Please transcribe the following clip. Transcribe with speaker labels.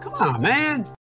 Speaker 1: Come on, man.